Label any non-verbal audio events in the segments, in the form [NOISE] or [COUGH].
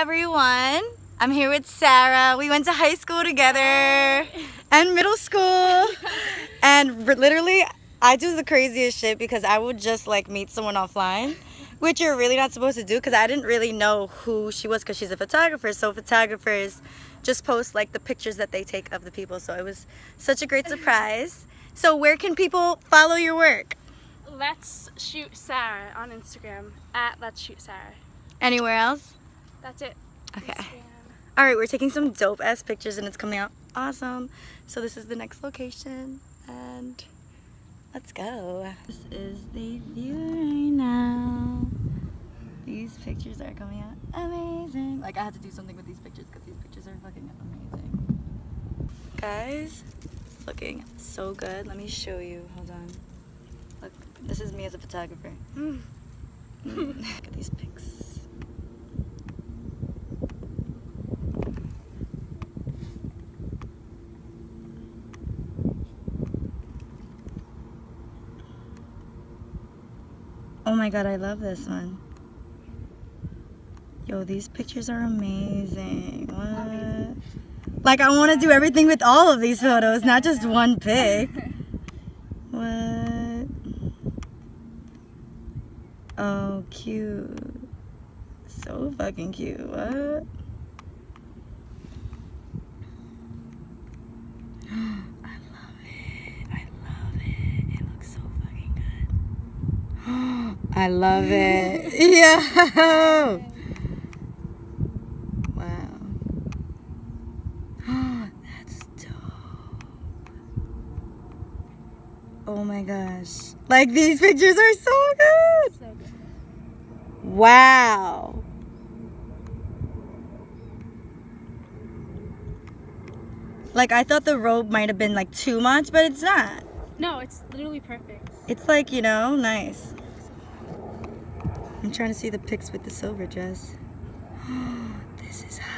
everyone. I'm here with Sara. We went to high school together and middle school. [LAUGHS] and literally, I do the craziest shit because I would just like meet someone offline, which you're really not supposed to do because I didn't really know who she was because she's a photographer. So photographers just post like the pictures that they take of the people. So it was such a great [LAUGHS] surprise. So where can people follow your work? Let's shoot Sara on Instagram at Let's Shoot Sara. Anywhere else? That's it. Okay. Instagram. All right, we're taking some dope ass pictures and it's coming out awesome. So this is the next location and let's go. This is the view right now. These pictures are coming out amazing. Like I had to do something with these pictures because these pictures are fucking amazing. Guys, it's looking so good. Let me show you. Hold on. Look, this is me as a photographer. Mm. [LAUGHS] Look at these pics. Oh my god, I love this one. Yo, these pictures are amazing. What? Like, I want to do everything with all of these photos, not just one pic. [LAUGHS] What? Oh, cute. So fucking cute. What? I love it. I love it. It looks so fucking good. I love it. [LAUGHS] [LAUGHS] Yeah. Wow. [GASPS] That's dope. Oh my gosh. Like these pictures are so good. So good. Wow. Like I thought the robe might have been like too much, but it's not. No, it's literally perfect. It's like, you know, nice. I'm trying to see the pics with the silver dress. [GASPS] this is hot.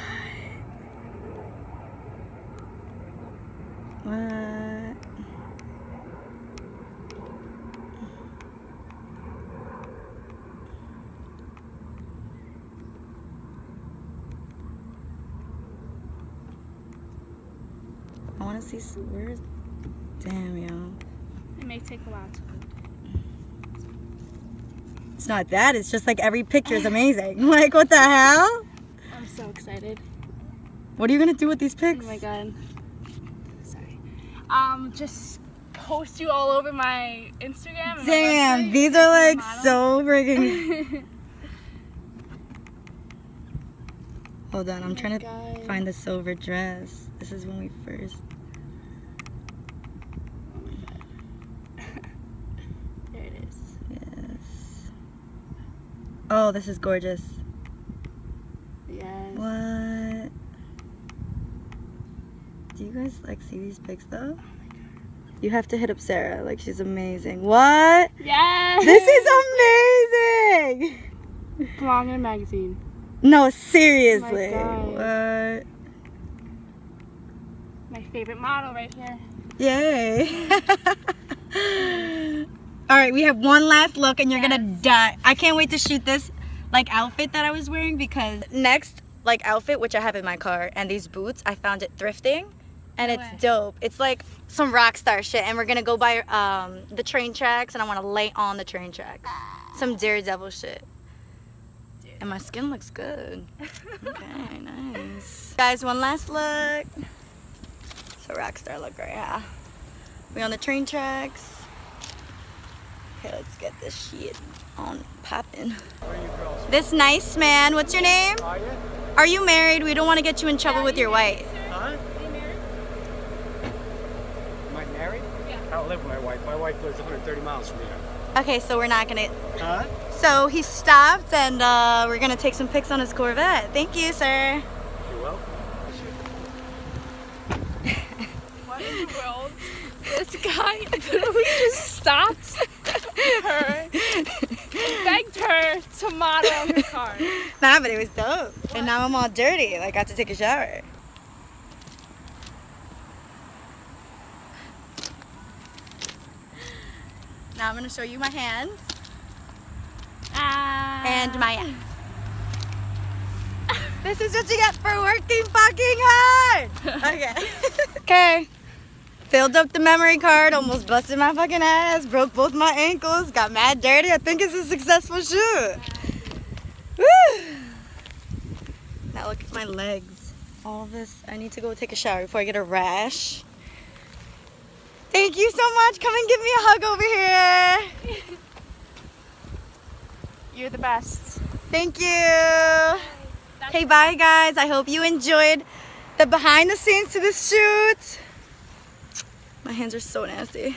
What? I want to see where's damn y'all. It may take a while to It's not that. It's just like every picture is amazing. [LAUGHS] Like what the hell? I'm so excited. What are you gonna do with these pics? Oh my god. Sorry. Um, just post you all over my Instagram. and my Damn, website. these are like so freaking. [LAUGHS] Hold on, I'm Oh trying to God. find the silver dress. This is when we first. There it is. Yes. Oh, this is gorgeous. Yes. What? Do you guys like see these pics though? Oh you have to hit up Sara. Like she's amazing. What? Yes. This is amazing. belong in a magazine. No, seriously. God. What? My favorite model right here. Yay. [LAUGHS] All right, we have one last look and you're gonna die. I can't wait to shoot this like outfit that I was wearing because next like outfit, which I have in my car, and these boots, I found it thrifting and it's dope. It's like some rock star shit and we're gonna go by um, the train tracks and I wanna lay on the train tracks. Some daredevil shit. And my skin looks good. Okay, [LAUGHS] nice. Guys, one last look. It's a rock star look right here. We on the train tracks. Okay, let's get this shit on popping. This nice man, what's your name? Are you? Are you married? We don't want to get you in trouble with your wife. Huh? Am I married? Yeah. I don't live with my wife. My wife lives 130 miles from here. Okay, so we're not gonna. Huh? So he stopped and uh, we're gonna take some pics on his Corvette. Thank you, sir. You're welcome. What in the world? This guy literally just stopped her, begged her to model her car. Nah, but it was dope. And now I'm all dirty. Like I have to take a shower. Now I'm gonna show you my hands Ah. and my ass. This is what you get for working fucking hard. [LAUGHS] Okay. okay. Filled up the memory card, almost busted my fucking ass, broke both my ankles, got mad dirty. I think it's a successful shoot. Woo! Now look at my legs. All this, I need to go take a shower before I get a rash. Thank you so much. Come and give me a hug over here. [LAUGHS] You're the best. Thank you. Okay, bye guys. I hope you enjoyed the behind the scenes to this shoot. My hands are so nasty.